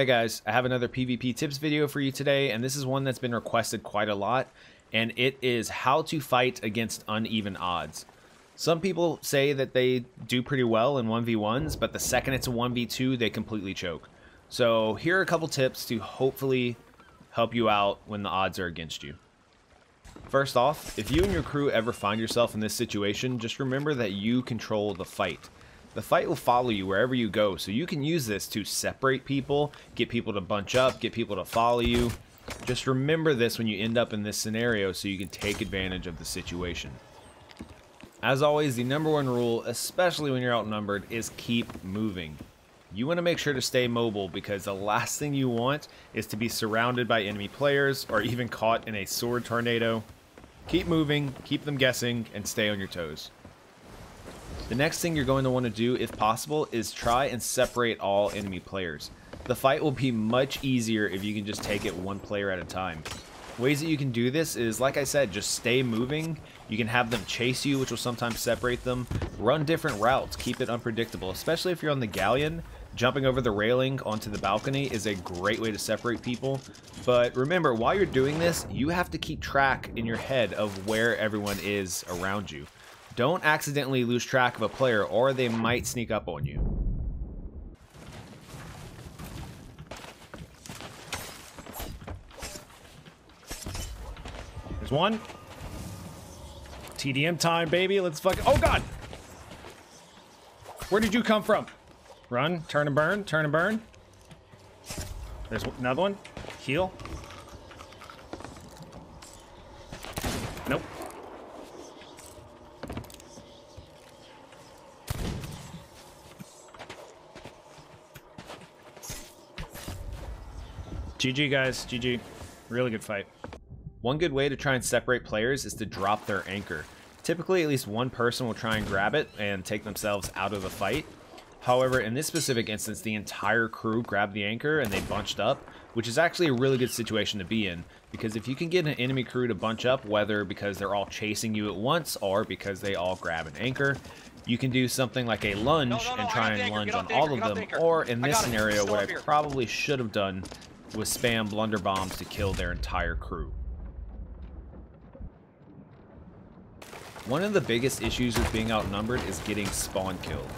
Hey guys, I have another PvP tips video for you today, and this is one that's been requested quite a lot, and it is how to fight against uneven odds. Some people say that they do pretty well in 1v1s, but the second it's a 1v2, they completely choke. So here are a couple tips to hopefully help you out when the odds are against you. First off, if you and your crew ever find yourself in this situation, just remember that you control the fight. The fight will follow you wherever you go, so you can use this to separate people, get people to bunch up, get people to follow you. Just remember this when you end up in this scenario so you can take advantage of the situation. As always, the number one rule, especially when you're outnumbered, is keep moving. You want to make sure to stay mobile because the last thing you want is to be surrounded by enemy players or even caught in a sword tornado. Keep moving, keep them guessing, and stay on your toes. The next thing you're going to want to do, if possible, is try and separate all enemy players. The fight will be much easier if you can just take it one player at a time. Ways that you can do this is, like I said, just stay moving. You can have them chase you, which will sometimes separate them. Run different routes, keep it unpredictable, especially if you're on the galleon. Jumping over the railing onto the balcony is a great way to separate people. But remember, while you're doing this, you have to keep track in your head of where everyone is around you. Don't accidentally lose track of a player or they might sneak up on you. There's one. TDM time, baby. Let's fuck. Oh, God. Where did you come from? Run, turn and burn, turn and burn. There's another one. Heal. Nope. GG, guys. GG. Really good fight. One good way to try and separate players is to drop their anchor. Typically, at least one person will try and grab it and take themselves out of the fight. However, in this specific instance, the entire crew grabbed the anchor and they bunched up, which is actually a really good situation to be in, because if you can get an enemy crew to bunch up, whether because they're all chasing you at once or because they all grab an anchor, you can do something like a lunge no, no, no, and try and lunge on all of them, or in this scenario, what I probably should have done was spam blunder bombs to kill their entire crew. One of the biggest issues with being outnumbered is getting spawn killed.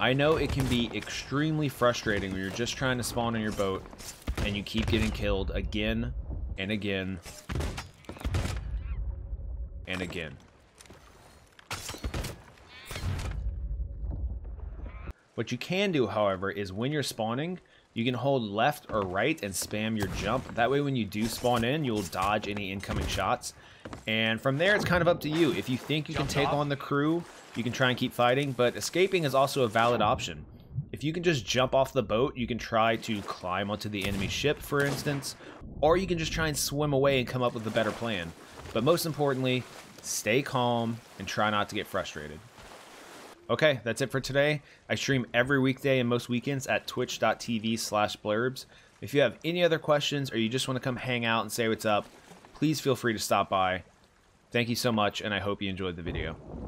I know it can be extremely frustrating when you're just trying to spawn on your boat and you keep getting killed again and again and again. What you can do, however, is when you're spawning, you can hold left or right and spam your jump. That way when you do spawn in, you'll dodge any incoming shots. And from there, it's kind of up to you. If you think you can take on the crew, you can try and keep fighting, but escaping is also a valid option. If you can just jump off the boat, you can try to climb onto the enemy ship, for instance, or you can just try and swim away and come up with a better plan. But most importantly, stay calm and try not to get frustrated. Okay, that's it for today. I stream every weekday and most weekends at twitch.tv slash blurbs. If you have any other questions or you just want to come hang out and say what's up, please feel free to stop by. Thank you so much, and I hope you enjoyed the video.